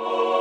Oh.